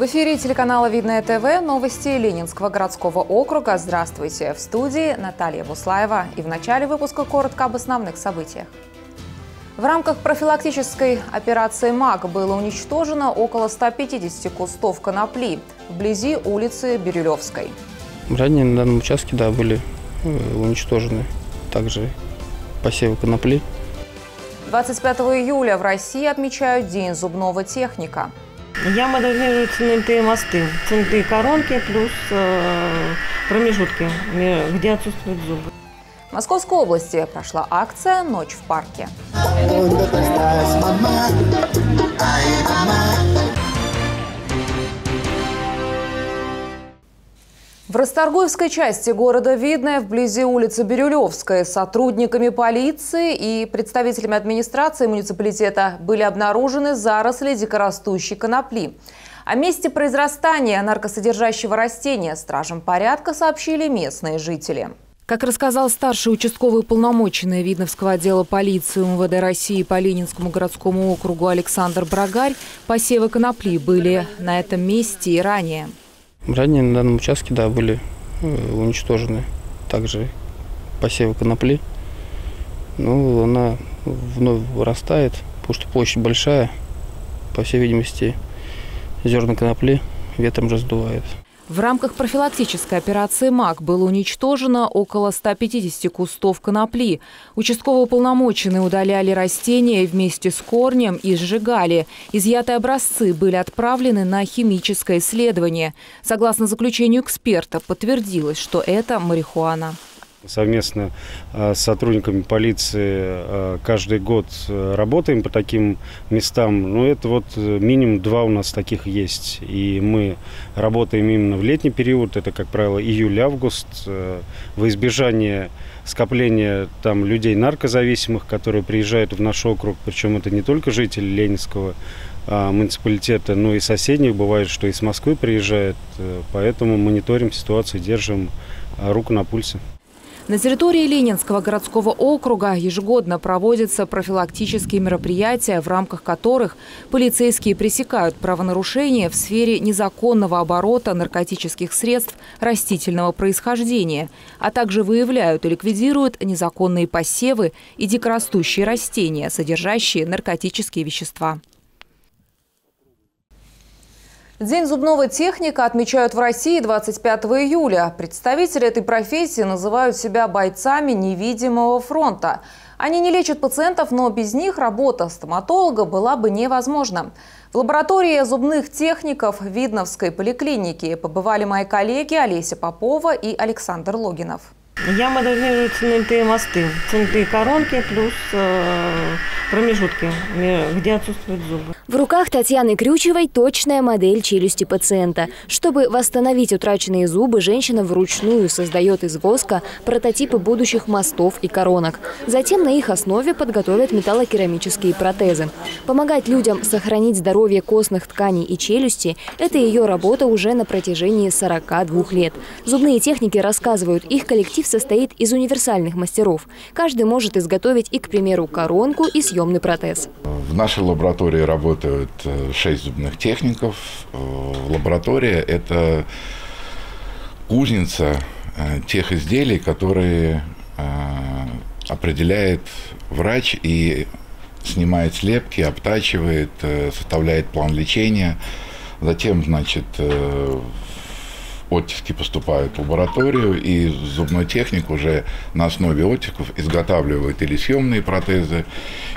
В эфире телеканала «Видное ТВ» новости Ленинского городского округа. Здравствуйте! В студии Наталья Буслаева. И в начале выпуска коротко об основных событиях. В рамках профилактической операции МАК было уничтожено около 150 кустов конопли вблизи улицы Бирюлевской. Ранее на данном участке, да, были э, уничтожены также посевы конопли. 25 июля в России отмечают День зубного техника. Я моделирую цементные мосты, цементные коронки плюс э, промежутки, где отсутствуют зубы. В Московской области прошла акция «Ночь в парке». В Расторгуевской части города Видное, вблизи улицы Бирюлевской, сотрудниками полиции и представителями администрации муниципалитета были обнаружены заросли дикорастущей конопли. О месте произрастания наркосодержащего растения стражам порядка сообщили местные жители. Как рассказал старший участковый полномоченный Видновского отдела полиции МВД России по Ленинскому городскому округу Александр Брагарь, посевы конопли были на этом месте и ранее. Ранее на данном участке, да, были э, уничтожены также посевы конопли. Ну, она вновь вырастает, потому что площадь большая. По всей видимости, зерна конопли ветром раздувает. В рамках профилактической операции МАК было уничтожено около 150 кустов конопли. Участковые уполномоченные удаляли растения вместе с корнем и сжигали. Изъятые образцы были отправлены на химическое исследование. Согласно заключению эксперта, подтвердилось, что это марихуана. Совместно э, с сотрудниками полиции э, каждый год э, работаем по таким местам. Ну, это вот минимум два у нас таких есть. И мы работаем именно в летний период, это, как правило, июль-август, во избежание скопления там людей наркозависимых, которые приезжают в наш округ, причем это не только жители Ленинского а, муниципалитета, но и соседних. Бывает, что из Москвы приезжают. Поэтому мониторим ситуацию, держим руку на пульсе. На территории Ленинского городского округа ежегодно проводятся профилактические мероприятия, в рамках которых полицейские пресекают правонарушения в сфере незаконного оборота наркотических средств растительного происхождения, а также выявляют и ликвидируют незаконные посевы и дикорастущие растения, содержащие наркотические вещества. День зубного техника отмечают в России 25 июля. Представители этой профессии называют себя бойцами невидимого фронта. Они не лечат пациентов, но без них работа стоматолога была бы невозможна. В лаборатории зубных техников Видновской поликлиники побывали мои коллеги Олеся Попова и Александр Логинов. Я моделирую цементные мосты, цементные коронки плюс э, промежутки, где отсутствуют зубы. В руках Татьяны Крючевой точная модель челюсти пациента. Чтобы восстановить утраченные зубы, женщина вручную создает из воска прототипы будущих мостов и коронок. Затем на их основе подготовят металлокерамические протезы. Помогать людям сохранить здоровье костных тканей и челюсти – это ее работа уже на протяжении 42 лет. Зубные техники рассказывают, их коллектив состоит из универсальных мастеров. Каждый может изготовить и, к примеру, коронку и съемный протез. В нашей лаборатории работают э, шесть зубных техников. Э, лаборатория – это кузница э, тех изделий, которые определяет врач и снимает слепки, обтачивает, составляет план лечения. Затем, значит, оттиски поступают в лабораторию, и зубной техник уже на основе оттисков изготавливает или съемные протезы,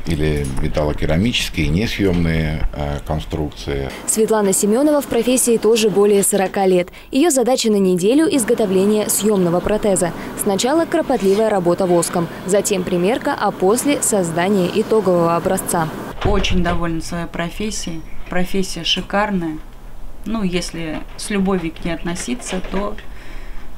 или металлокерамические, несъемные э, конструкции. Светлана Семенова в профессии тоже более 40 лет. Ее задача на неделю – изготовление съемного протеза. Сначала кропотливая работа воском, затем примерка, а после – создание итогового образца. Очень довольна своей профессией. Профессия шикарная ну, если с любовью к ней относиться, то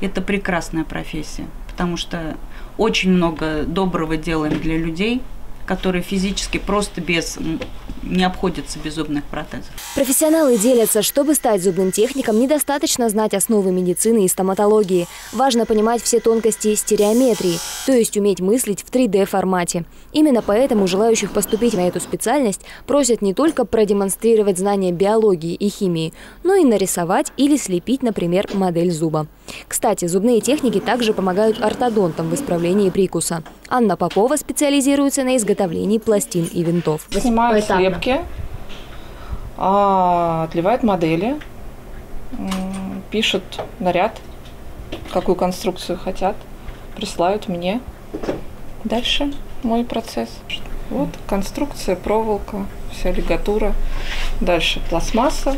это прекрасная профессия, потому что очень много доброго делаем для людей, которые физически просто без не обходится без зубных протезов. Профессионалы делятся, чтобы стать зубным техником, недостаточно знать основы медицины и стоматологии. Важно понимать все тонкости стереометрии, то есть уметь мыслить в 3D-формате. Именно поэтому желающих поступить на эту специальность просят не только продемонстрировать знания биологии и химии, но и нарисовать или слепить, например, модель зуба. Кстати, зубные техники также помогают ортодонтам в исправлении прикуса. Анна Попова специализируется на изготовлении пластин и винтов. Слепки, а, отливают модели, пишут наряд, какую конструкцию хотят, присылают мне. Дальше мой процесс. Вот конструкция, проволока, вся лигатура. Дальше пластмасса,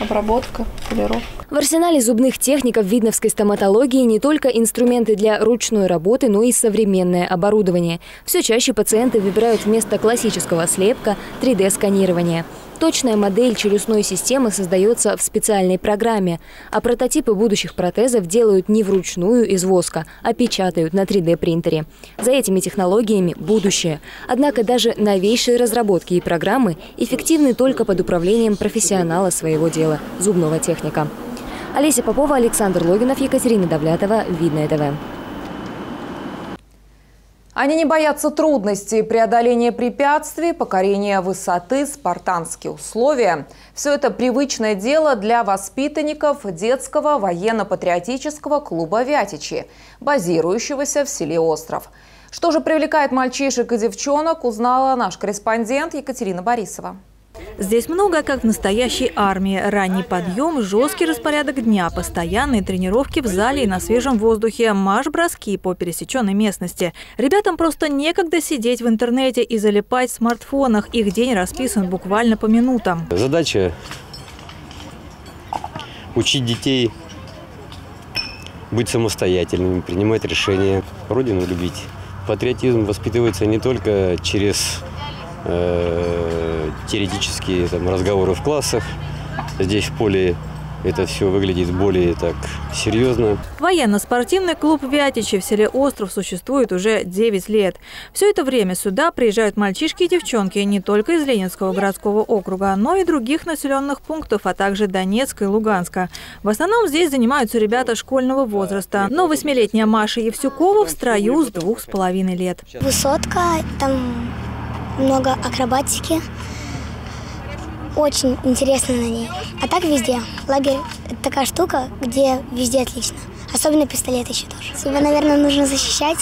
обработка, полировка. В арсенале зубных техников видновской стоматологии не только инструменты для ручной работы, но и современное оборудование. Все чаще пациенты выбирают вместо классического слепка 3D-сканирование. Точная модель челюстной системы создается в специальной программе, а прототипы будущих протезов делают не вручную из воска, а печатают на 3D-принтере. За этими технологиями будущее. Однако даже новейшие разработки и программы эффективны только под управлением профессионала своего дела – зубного техника. Олеся Попова, Александр Логинов, Екатерина Давлятова, Видное ТВ. Они не боятся трудностей, преодоления препятствий, покорения высоты, спартанские условия. Все это привычное дело для воспитанников детского военно-патриотического клуба «Вятичи», базирующегося в селе Остров. Что же привлекает мальчишек и девчонок, узнала наш корреспондент Екатерина Борисова. Здесь много, как в настоящей армии. Ранний подъем, жесткий распорядок дня, постоянные тренировки в зале и на свежем воздухе, марш-броски по пересеченной местности. Ребятам просто некогда сидеть в интернете и залипать в смартфонах. Их день расписан буквально по минутам. Задача учить детей быть самостоятельными, принимать решения, родину любить. Патриотизм воспитывается не только через э, теоретические там, разговоры в классах. Здесь в поле это все выглядит более так серьезно. Военно-спортивный клуб «Вятичи» в селе Остров существует уже 9 лет. Все это время сюда приезжают мальчишки и девчонки не только из Ленинского городского округа, но и других населенных пунктов, а также Донецка и Луганска. В основном здесь занимаются ребята школьного возраста. Но восьмилетняя Маша Евсюкова в строю с двух с половиной лет. Высотка, там много акробатики. Очень интересно на ней. А так везде. Лагерь – это такая штука, где везде отлично. Особенно пистолет еще тоже. Себя, наверное, нужно защищать,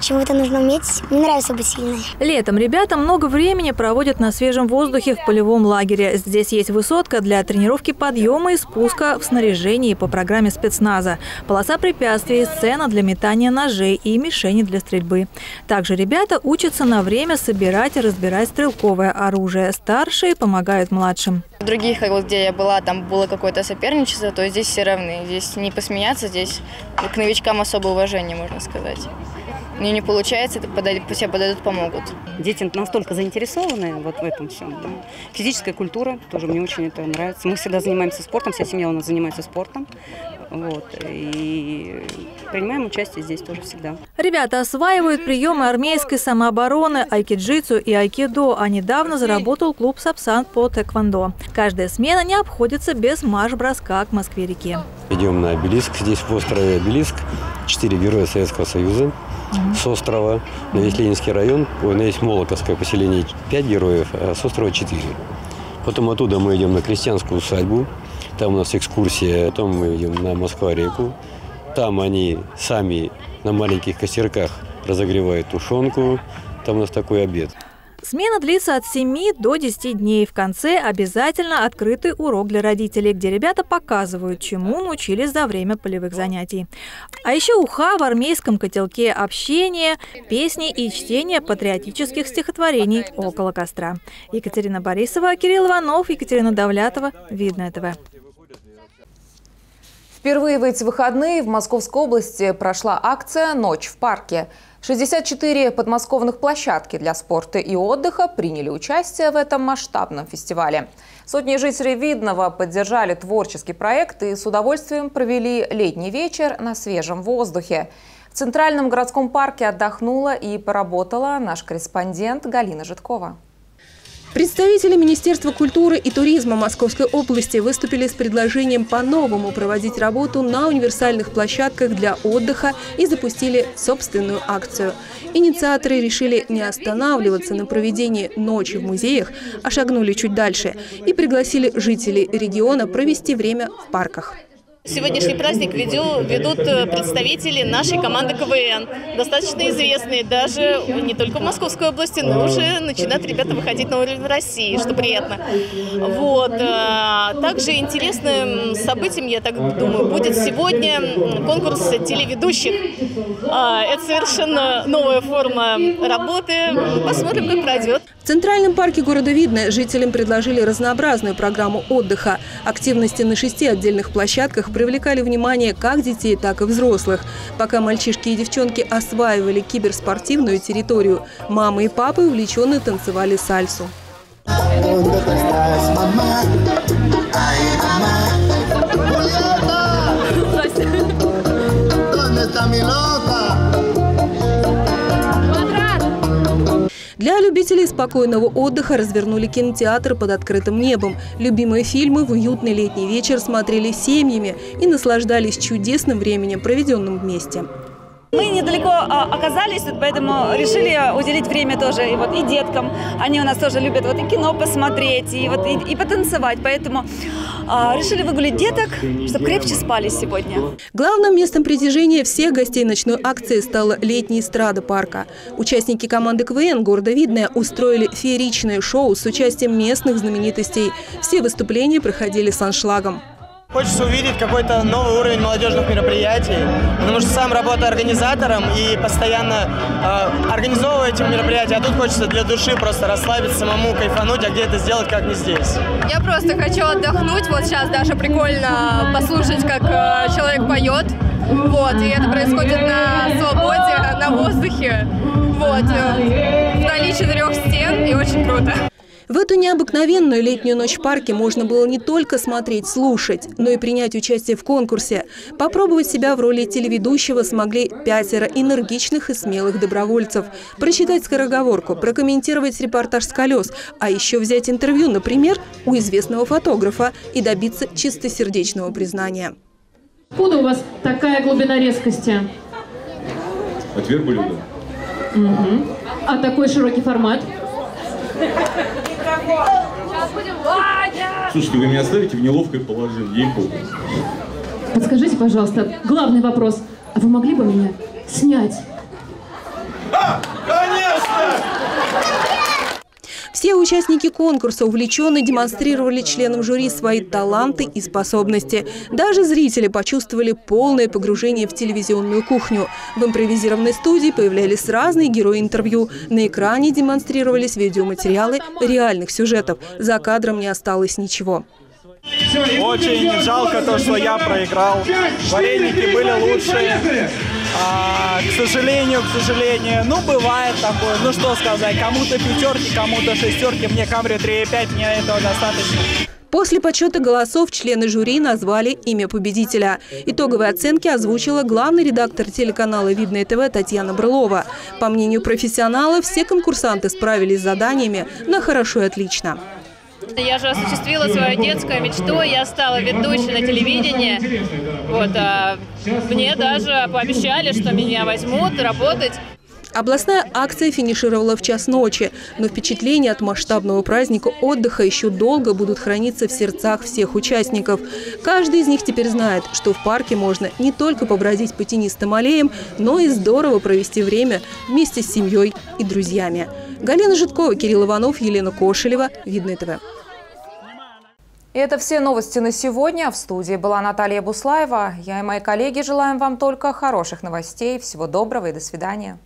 чему-то нужно уметь. Мне нравится быть сильной. Летом ребята много времени проводят на свежем воздухе в полевом лагере. Здесь есть высотка для тренировки подъема и спуска в снаряжении по программе спецназа, полоса препятствий, сцена для метания ножей и мишени для стрельбы. Также ребята учатся на время собирать и разбирать стрелковое оружие. Старшие помогают младшим. В других, вот, где я была, там было какое-то соперничество, то здесь все равны. Здесь не посмеяться, здесь к новичкам особое уважение, можно сказать. Мне не получается, подойдут, себя подойдут, помогут. Дети настолько заинтересованы вот в этом всем. Да. Физическая культура, тоже мне очень это нравится. Мы всегда занимаемся спортом, вся семья у нас занимается спортом. Вот, и принимаем участие здесь тоже всегда. Ребята осваивают приемы армейской самообороны, айкиджитсу и айкидо, а недавно заработал клуб «Сапсан» по тэквондо. Каждая смена не обходится без марш-броска к Москве-реке. Идем на обелиск. Здесь в острове обелиск. Четыре героя Советского Союза с острова на весь Ленинский район. Ой, на весь Молоковское поселение 5 героев, а с острова 4. Потом оттуда мы идем на крестьянскую усадьбу. Там у нас экскурсия. Потом мы идем на Москва-реку. Там они сами на маленьких костерках разогревают тушенку. Там у нас такой обед. Смена длится от 7 до 10 дней. В конце обязательно открытый урок для родителей, где ребята показывают, чему научились за время полевых занятий. А еще уха в армейском котелке общение, песни и чтение патриотических стихотворений около костра. Екатерина Борисова, Кирилл Иванов, Екатерина Давлятова. Видно ТВ. Впервые в эти выходные в Московской области прошла акция «Ночь в парке». 64 подмосковных площадки для спорта и отдыха приняли участие в этом масштабном фестивале. Сотни жителей Видного поддержали творческий проект и с удовольствием провели летний вечер на свежем воздухе. В Центральном городском парке отдохнула и поработала наш корреспондент Галина Житкова. Представители Министерства культуры и туризма Московской области выступили с предложением по-новому проводить работу на универсальных площадках для отдыха и запустили собственную акцию. Инициаторы решили не останавливаться на проведении ночи в музеях, а шагнули чуть дальше и пригласили жителей региона провести время в парках. Сегодняшний праздник веду, ведут э, представители нашей команды КВН, достаточно известные даже не только в Московской области, но уже начинают ребята выходить на уровень России, что приятно. Вот. Э, также интересным событием, я так думаю, будет сегодня конкурс телеведущих. А, это совершенно новая форма работы. Посмотрим, как пройдет. В Центральном парке города Видное жителям предложили разнообразную программу отдыха. Активности на шести отдельных площадках привлекали внимание как детей, так и взрослых. Пока мальчишки и девчонки осваивали киберспортивную территорию, мамы и папы увлеченно танцевали сальсу. Для любителей спокойного отдыха развернули кинотеатр под открытым небом. Любимые фильмы в уютный летний вечер смотрели семьями и наслаждались чудесным временем, проведенным вместе. Мы недалеко а, оказались, поэтому решили уделить время тоже и, вот, и деткам. Они у нас тоже любят вот и кино посмотреть, и, вот, и, и потанцевать. Поэтому а, решили выгулить деток, чтобы крепче спали сегодня. Главным местом притяжения всех гостей ночной акции стала летняя эстрада парка. Участники команды КВН города Видное устроили фееричное шоу с участием местных знаменитостей. Все выступления проходили с аншлагом. Хочется увидеть какой-то новый уровень молодежных мероприятий, потому что сам работаю организатором и постоянно э, организовываю эти мероприятия, а тут хочется для души просто расслабиться, самому кайфануть, а где это сделать, как не здесь. Я просто хочу отдохнуть, вот сейчас даже прикольно послушать, как э, человек поет, вот, и это происходит на свободе, на воздухе, вот, э, вдали четырех стен, и очень круто. В эту необыкновенную летнюю ночь в парке можно было не только смотреть, слушать, но и принять участие в конкурсе. Попробовать себя в роли телеведущего смогли пятеро энергичных и смелых добровольцев. Прочитать скороговорку, прокомментировать репортаж с колес, а еще взять интервью, например, у известного фотографа и добиться чистосердечного признания. Откуда у вас такая глубина резкости? Ответ блюда. Угу. А такой широкий формат? Слушайте, вы меня оставите в неловкое положение, ей-богу. Подскажите, пожалуйста, главный вопрос. А вы могли бы меня снять? А, конечно! Все участники конкурса увлеченно демонстрировали членам жюри свои таланты и способности. Даже зрители почувствовали полное погружение в телевизионную кухню. В импровизированной студии появлялись разные герои интервью. На экране демонстрировались видеоматериалы реальных сюжетов. За кадром не осталось ничего. Очень жалко то, что я проиграл. Вареники были лучшие. А, к сожалению, к сожалению, ну, бывает такое. Ну, что сказать, кому-то пятерки, кому-то шестерки. Мне камере 3,5, мне этого достаточно. После подсчета голосов члены жюри назвали имя победителя. Итоговые оценки озвучила главный редактор телеканала «Видное ТВ» Татьяна Брылова. По мнению профессионалов, все конкурсанты справились с заданиями на хорошо и отлично. Я же осуществила свою детскую мечту, я стала ведущей на телевидении. Вот, а мне даже пообещали, что меня возьмут работать. Областная акция финишировала в час ночи, но впечатления от масштабного праздника отдыха еще долго будут храниться в сердцах всех участников. Каждый из них теперь знает, что в парке можно не только побродить по тенистым аллеям, но и здорово провести время вместе с семьей и друзьями. Галина Житкова, Кирилл Иванов, Елена Кошелева. Видное ТВ. И это все новости на сегодня. В студии была Наталья Буслаева. Я и мои коллеги желаем вам только хороших новостей. Всего доброго и до свидания.